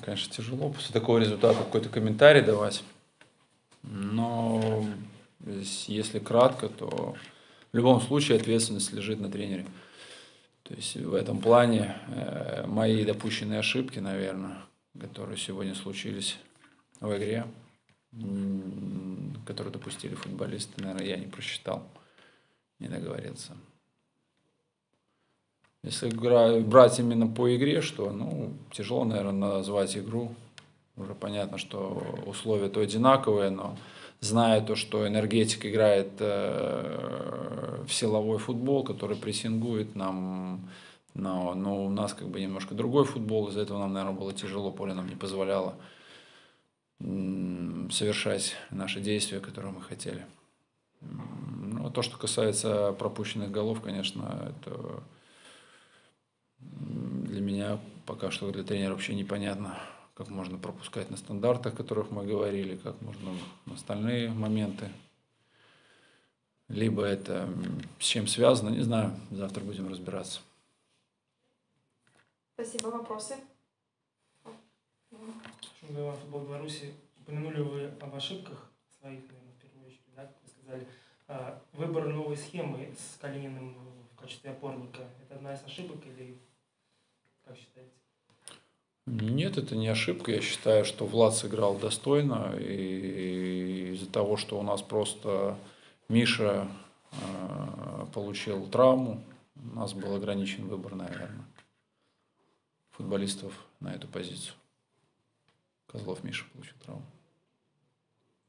конечно, тяжело после такого результата какой-то комментарий давать. Но если кратко, то в любом случае ответственность лежит на тренере. То есть в этом плане э, мои допущенные ошибки, наверное, которые сегодня случились в игре, которые допустили футболисты, наверное, я не просчитал, не договорился. Если брать именно по игре, что, ну, тяжело, наверное, назвать игру. Уже понятно, что условия то одинаковые, но зная то, что энергетик играет э, в силовой футбол, который прессингует нам, но, но у нас как бы немножко другой футбол, из-за этого нам, наверное, было тяжело, поле нам не позволяло совершать наши действия, которые мы хотели. Ну, то, что касается пропущенных голов, конечно, это меня пока что для тренера вообще непонятно как можно пропускать на стандартах, о которых мы говорили, как можно на остальные моменты. Либо это с чем связано, не знаю, завтра будем разбираться. Спасибо. Вопросы? Шумгова, футбол Беларуси. Упомянули вы об ошибках своих, наверное, в первую очередь, да, как вы сказали. А, выбор новой схемы с Калининым в качестве опорника – это одна из ошибок или как считаете? Нет, это не ошибка. Я считаю, что Влад сыграл достойно. И из-за того, что у нас просто Миша э, получил травму, у нас был ограничен выбор, наверное, футболистов на эту позицию. Козлов Миша получил травму.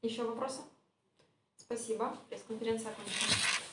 Еще вопросы? Спасибо. Пресс-конференция окончена.